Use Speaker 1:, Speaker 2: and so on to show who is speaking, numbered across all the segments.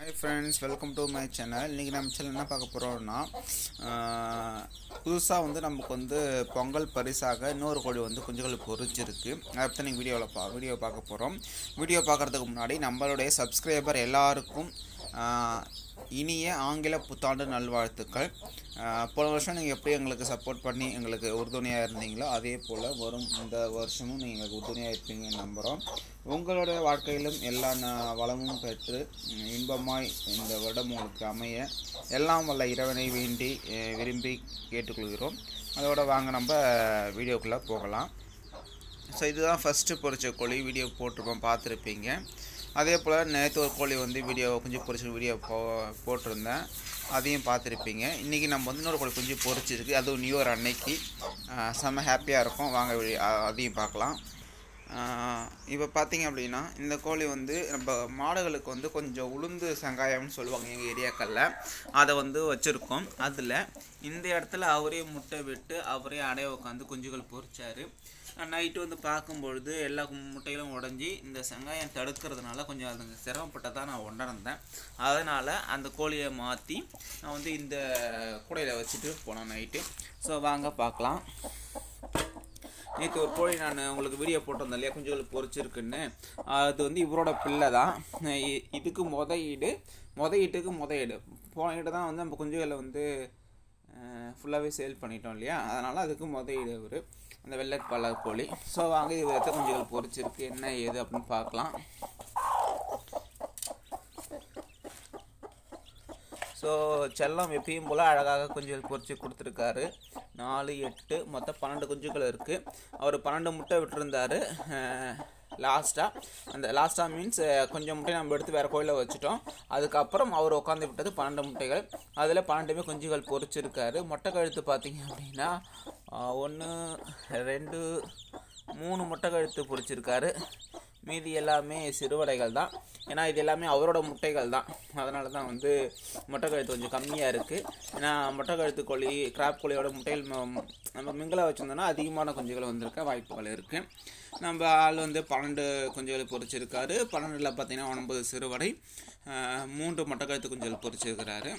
Speaker 1: Hi friends welcome to my channel இன்றைக்கி நம்ம channel என்ன பார்க்க போகிறோம்னா புதுசாக வந்து நமக்கு வந்து பொங்கல் பரிசாக இன்னொரு கோழி வந்து குஞ்சுகள் பொறிச்சிருக்கு அதை பற்றி நீங்கள் வீடியோவில் பா வீடியோ பார்க்க போகிறோம் வீடியோ பார்க்குறதுக்கு முன்னாடி நம்மளுடைய சப்ஸ்கிரைபர் எல்லாருக்கும் இனிய ஆங்கில புத்தாண்டு நல்வாழ்த்துக்கள். போன வருஷம் நீங்கள் எப்படி எங்களுக்கு சப்போர்ட் பண்ணி எங்களுக்கு உறுதுணையாக இருந்தீங்களோ அதே போல் வரும் இந்த வருஷமும் நீங்கள் எங்களுக்கு உறுதுணையாக இருப்பீங்கன்னு நம்புகிறோம் உங்களுடைய வாழ்க்கையிலும் எல்லா வளமும் பெற்று இன்பமாய் இந்த வருடம் உங்களுக்கு அமைய எல்லாம் வல்ல இறைவனை வேண்டி விரும்பி கேட்டுக்கொள்கிறோம். அதோட வாங்க நம்ம வீடியோக்குள்ளே போகலாம். ஸோ இதுதான் ஃபஸ்ட்டு பொரிச்ச கோழி. வீடியோ போட்டிருப்போம் பார்த்துருப்பீங்க. அதே போல் நேற்று ஒரு கோழி வந்து வீடியோ குஞ்சு பொறிச்சு வீடியோ போ போட்டிருந்தேன். அதையும் பார்த்துருப்பீங்க. இன்றைக்கி நம்ம வந்து இன்னொரு கோழி குஞ்சு பொரிச்சிருக்கு. அதுவும் நியூ இயர் அன்னைக்கு. செம்ம ஹாப்பியாக இருக்கும். வாங்க அதையும் பார்க்கலாம். இப்போ பார்த்தீங்க அப்படின்னா இந்த கோழி வந்து நம்ம மாடுகளுக்கு வந்து கொஞ்சம் உளுந்து சங்காயம்னு சொல்லுவாங்க எங்கள் ஏரியாக்களில். அதை வந்து வச்சுருக்கோம். அதில் இந்த இடத்துல அவரே முட்டை விட்டு அவரே அடைய உட்காந்து குஞ்சுகள் பொறிச்சார். நைட்டு வந்து பார்க்கும்பொழுது எல்லா முட்டைகளும் உடஞ்சி இந்த சங்காயம் தடுக்கிறதுனால கொஞ்சம் அதுங்க சிரமப்பட்டதாக நான் உணர்ந்தேன். அதனால் அந்த கோழியை மாற்றி நான் வந்து இந்த கூடையில் வச்சுட்டு போனேன் நைட்டு. ஸோ வாங்க பார்க்கலாம் நேற்று ஒரு கோழி நான் உங்களுக்கு வீடியோ போட்டிருந்தேன் இல்லையா? குஞ்சுகள் பொரிச்சிருக்குன்னு அது வந்து இவரோட பிள்ளை தான் இ- இதுக்கு மொத ஈடு மொத ஈட்டுக்கு மொத ஈடு போன ஈடு தான் வந்து நம்ம குஞ்சுகளை வந்து ஃபுல்லாகவே சேல் பண்ணிட்டோம் இல்லையா? அதனால் அதுக்கு மொத ஈடு அவர் அந்த வெள்ளட் கோழி. ஸோ வாங்க இது எத்தனை குஞ்சுகள் பொரிச்சிருக்கு என்ன ஏது அப்படின்னு பார்க்கலாம். ஸோ செல்லம் எப்பயும் போல் அழகாக குஞ்சுகள் பொறிச்சு கொடுத்துருக்காரு. நாலு எட்டு மொத்தம் பன்னெண்டு குஞ்சுகள் இருக்குது அவர் பன்னெண்டு முட்டை விட்டுருந்தாரு. லாஸ்ட்டாக அந்த லாஸ்ட்டாக மீன்ஸ் கொஞ்சம் முட்டை நம்ம எடுத்து வேறு கோயிலில் வச்சுட்டோம். அதுக்கப்புறம் அவர் உட்காந்து விட்டது பன்னெண்டு முட்டைகள். அதில் பன்னெண்டுமே குஞ்சுகள் பொரிச்சிருக்காரு மொட்டை கழுத்து பார்த்தீங்க அப்படின்னா ஒன்று ரெண்டு மூணு முட்டை கழுத்து பொரிச்சிருக்காரு மீதி எல்லாமே சிறுவடைகள் தான் ஏன்னா இது எல்லாமே அவரோட முட்டைகள் தான் அதனால தான் வந்து முட்டை கழுத்து கொஞ்சம் கம்மியாக இருக்குது ஏன்னா முட்டை கழுத்து கோழி கிராப் கோழியோட முட்டைகள் நம்ம மிங்கலாக வச்சுருந்தோம்னா அதிகமான குஞ்சுகள் வந்திருக்க வாய்ப்புகள் இருக்குது நம்ம ஆள் வந்து பன்னெண்டு குஞ்சுகளை பொறிச்சிருக்காரு. பன்னெண்டில் பார்த்தீங்கன்னா ஒன்பது சிறுவடை மூன்று முட்டை கழுத்து குஞ்சுகள் பொறிச்சிருக்கிறாரு.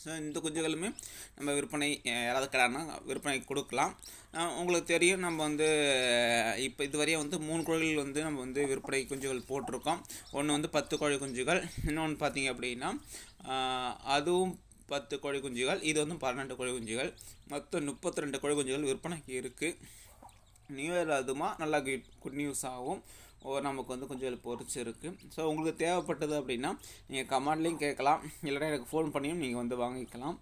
Speaker 1: ஸோ இந்த குஞ்சுகளுமே நம்ம விற்பனை யாராவது கிடானா விற்பனை கொடுக்கலாம். உங்களுக்கு தெரியும் நம்ம வந்து இப்போ இதுவரையும் வந்து மூணு கோழிகள் வந்து நம்ம வந்து விற்பனை குஞ்சுகள் போட்டிருக்கோம். ஒன்று வந்து பத்து கோழி குஞ்சுகள் இன்னொன்று பார்த்தீங்க அப்படின்னா அதுவும் பத்து கோழி குஞ்சுகள் இது வந்து பன்னெண்டு கோழி குஞ்சுகள். மொத்தம் முப்பத்தி ரெண்டு கோழி குஞ்சுகள் விற்பனைக்கு இருக்குது நியூ இயர் அதுமா? நல்லா குட் குட் நியூஸ் ஆகும். நமக்கு வந்து கொஞ்சம் பொறிச்சிருக்கு ஸோ உங்களுக்கு தேவைப்பட்டது அப்படின்னா நீங்கள் கமாண்ட்லேயும் கேட்கலாம். இல்லைன்னா எனக்கு ஃபோன் பண்ணியும் நீங்கள் வந்து வாங்கிக்கலாம்.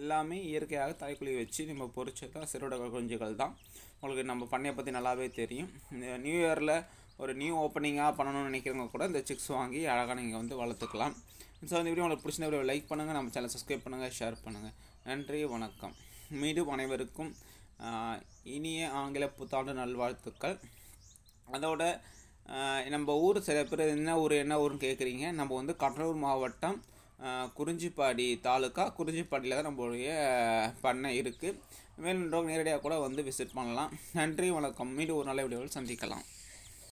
Speaker 1: எல்லாமே இயற்கையாக தாய்க்குழி வச்சு நம்ம பொறிச்சதா சிறுவிட குஞ்சுகள் தான். உங்களுக்கு நம்ம பண்ணையை பற்றி நல்லாவே தெரியும். இந்த நியூ இயரில் ஒரு நியூ ஓப்பனிங்காக பண்ணணும்னு நினைக்கிறவங்க கூட இந்த சிக்ஸ் வாங்கி அழகாக நீங்கள் வந்து வளர்த்துக்கலாம். ஸோ இந்த வீடியோ உங்களுக்கு பிடிச்ச வீடியோ லைக் பண்ணுங்கள் நம்ம சேனல் சப்ஸ்கிரைப் பண்ணுங்கள் ஷேர் பண்ணுங்கள் நன்றி வணக்கம். மீண்டும் அனைவருக்கும் இனிய ஆங்கில புத்தாண்டு நல்வாழ்த்துக்கள். அதோட நம்ம ஊர் சில பேர் என்ன ஊர் என்ன ஊருன்னு கேட்குறீங்க நம்ம வந்து கடலூர் மாவட்டம் குறிஞ்சிப்பாடி தாலுக்கா. குறிஞ்சிப்பாடியில் தான் நம்மளுடைய பண்ணை இருக்குது மேலும் நேரடியாக கூட வந்து விசிட் பண்ணலாம். நன்றி வணக்கம். மீண்டும் ஒரு நல்ல வீடியோவில் சந்திக்கலாம்.